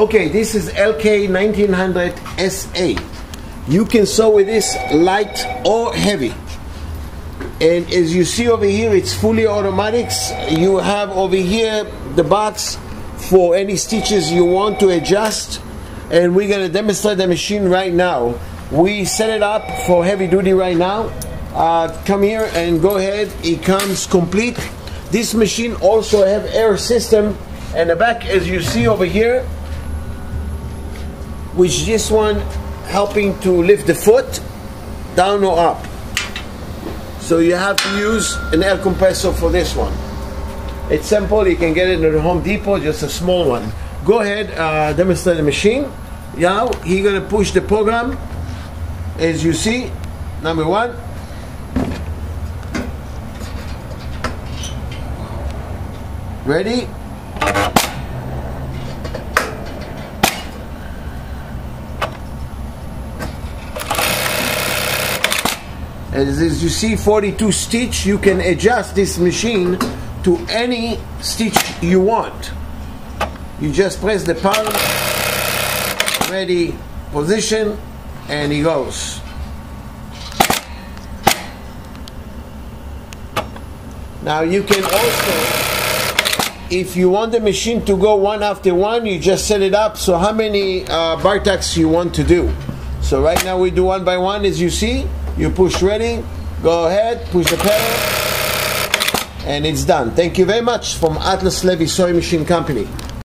Okay, this is LK 1900 SA. You can sew with this light or heavy. And as you see over here, it's fully automatics. You have over here the box for any stitches you want to adjust. And we're gonna demonstrate the machine right now. We set it up for heavy duty right now. Uh, come here and go ahead. It comes complete. This machine also have air system and the back as you see over here which this one helping to lift the foot down or up. So you have to use an air compressor for this one. It's simple, you can get it at Home Depot, just a small one. Go ahead, uh, demonstrate the machine. Now, he's gonna push the program, as you see, number one. Ready? As, you see 42 stitch, you can adjust this machine to any stitch you want. You just press the palm, ready position, and he goes. Now you can also, if you want the machine to go one after one, you just set it up. So how many uh, bar tacks you want to do? So right now we do one by one as you see. You push ready, go ahead, push the pedal, and it's done. Thank you very much from Atlas Levy Sewing Machine Company.